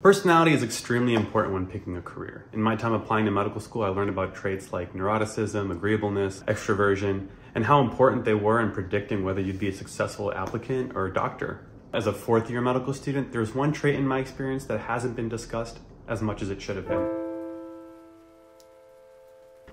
Personality is extremely important when picking a career. In my time applying to medical school, I learned about traits like neuroticism, agreeableness, extroversion, and how important they were in predicting whether you'd be a successful applicant or a doctor. As a fourth year medical student, there's one trait in my experience that hasn't been discussed as much as it should have been.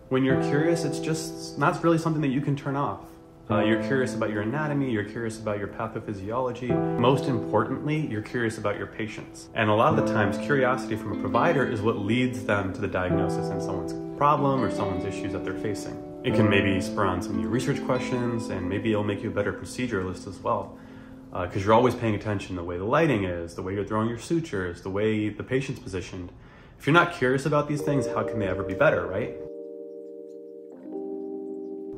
When you're curious, it's just not really something that you can turn off. Uh, you're curious about your anatomy, you're curious about your pathophysiology. Most importantly, you're curious about your patients. And a lot of the times, curiosity from a provider is what leads them to the diagnosis and someone's problem or someone's issues that they're facing. It can maybe spur on some new research questions, and maybe it'll make you a better proceduralist as well. Because uh, you're always paying attention the way the lighting is, the way you're throwing your sutures, the way the patient's positioned. If you're not curious about these things, how can they ever be better, right?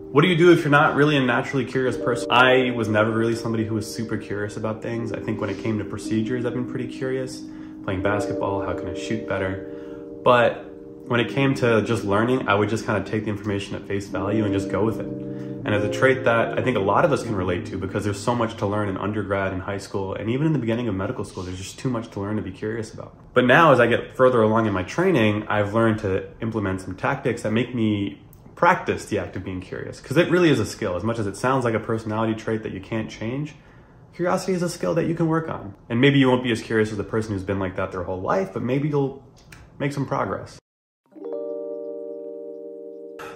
What do you do if you're not really a naturally curious person? I was never really somebody who was super curious about things. I think when it came to procedures, I've been pretty curious. Playing basketball, how can I shoot better? But when it came to just learning, I would just kind of take the information at face value and just go with it. And as a trait that I think a lot of us can relate to because there's so much to learn in undergrad and high school and even in the beginning of medical school, there's just too much to learn to be curious about. But now as I get further along in my training, I've learned to implement some tactics that make me practice the act of being curious because it really is a skill. As much as it sounds like a personality trait that you can't change, curiosity is a skill that you can work on. And maybe you won't be as curious as the person who's been like that their whole life, but maybe you'll make some progress.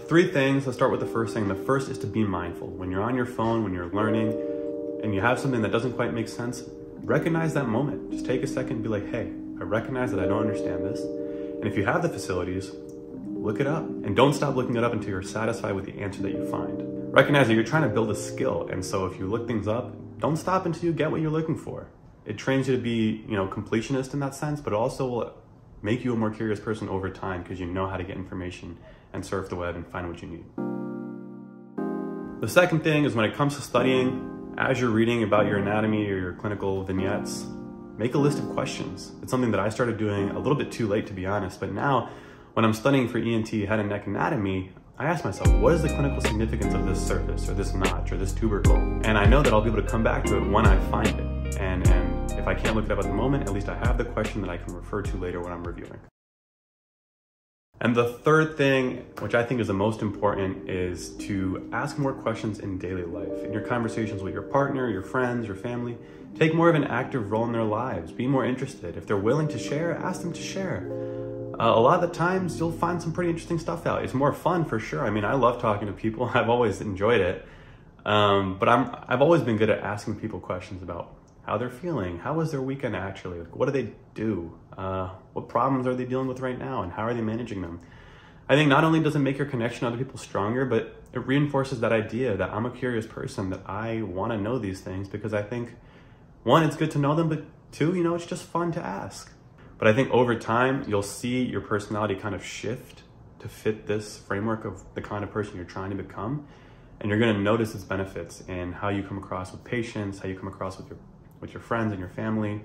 Three things, let's start with the first thing. The first is to be mindful. When you're on your phone, when you're learning, and you have something that doesn't quite make sense, recognize that moment. Just take a second and be like, hey, I recognize that I don't understand this. And if you have the facilities, look it up. And don't stop looking it up until you're satisfied with the answer that you find. Recognize that you're trying to build a skill. And so if you look things up, don't stop until you get what you're looking for. It trains you to be, you know, completionist in that sense, but also will make you a more curious person over time because you know how to get information and surf the web and find what you need. The second thing is when it comes to studying, as you're reading about your anatomy or your clinical vignettes, make a list of questions. It's something that I started doing a little bit too late to be honest, but now when I'm studying for ENT head and neck anatomy, I ask myself, what is the clinical significance of this surface or this notch or this tubercle? And I know that I'll be able to come back to it when I find it. And, and if I can't look it up at the moment, at least I have the question that I can refer to later when I'm reviewing. And the third thing, which I think is the most important, is to ask more questions in daily life. In your conversations with your partner, your friends, your family, take more of an active role in their lives. Be more interested. If they're willing to share, ask them to share. Uh, a lot of the times you'll find some pretty interesting stuff out. It's more fun for sure. I mean, I love talking to people. I've always enjoyed it. Um, but I'm, I've always been good at asking people questions about how they're feeling. How was their weekend actually? Like, what do they do? Uh, what problems are they dealing with right now? And how are they managing them? I think not only does it make your connection to other people stronger, but it reinforces that idea that I'm a curious person, that I want to know these things because I think, one, it's good to know them, but two, you know, it's just fun to ask. But I think over time, you'll see your personality kind of shift to fit this framework of the kind of person you're trying to become. And you're going to notice its benefits in how you come across with patients, how you come across with your with your friends and your family.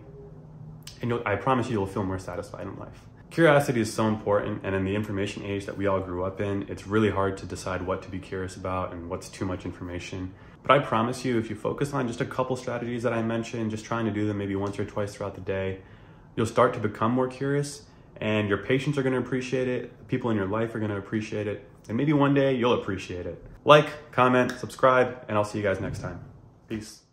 And I promise you, you'll feel more satisfied in life. Curiosity is so important, and in the information age that we all grew up in, it's really hard to decide what to be curious about and what's too much information. But I promise you, if you focus on just a couple strategies that I mentioned, just trying to do them maybe once or twice throughout the day, you'll start to become more curious, and your patients are going to appreciate it, people in your life are going to appreciate it, and maybe one day you'll appreciate it. Like, comment, subscribe, and I'll see you guys next time. Peace.